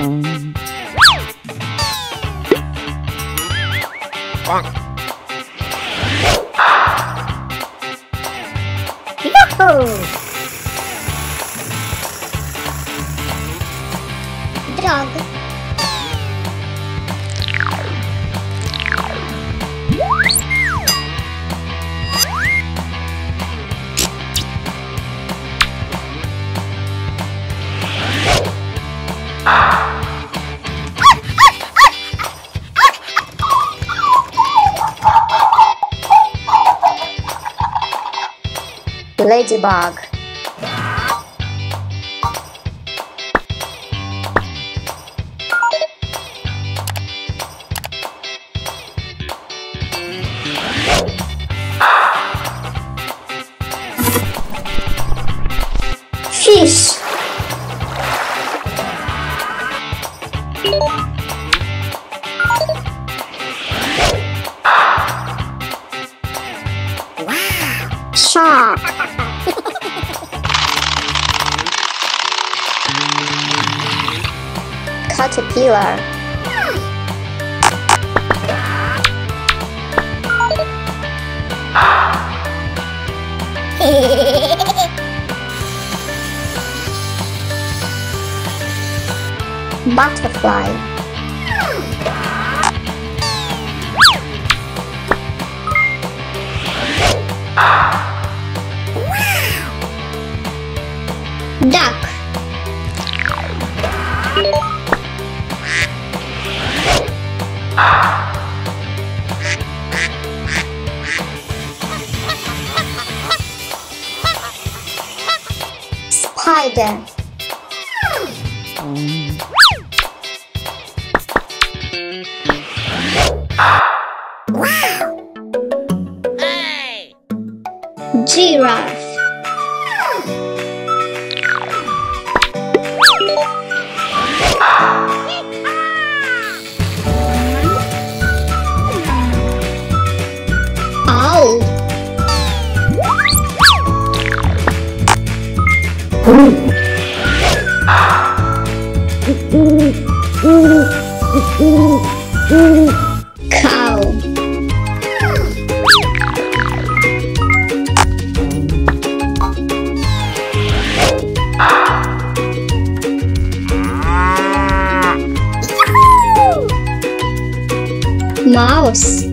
Yahoo! Dog. Ladybug. Fish. Caterpillar. Butterfly. Duck. Spider. Wow! Hey. Giraffe. Cow. Mouse.